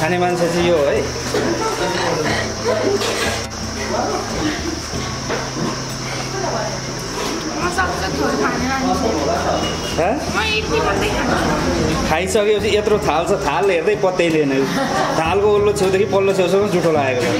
खाने मान्छे चाहिँ यो है खाइसकेपछि यत्रो थाल छ थाल हेर्दै पत्तै लिएन थालको ओल्लो छेउदेखि पल्लो छेउसम्म जुठो लागेको छ।